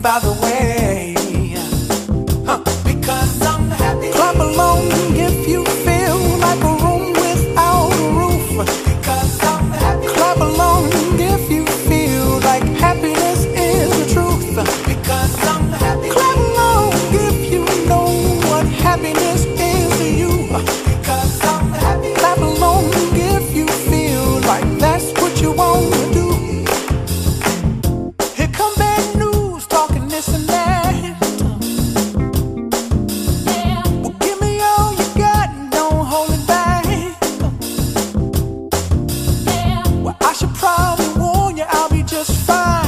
by the way. just fine.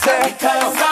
Me down. I